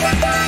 Bye.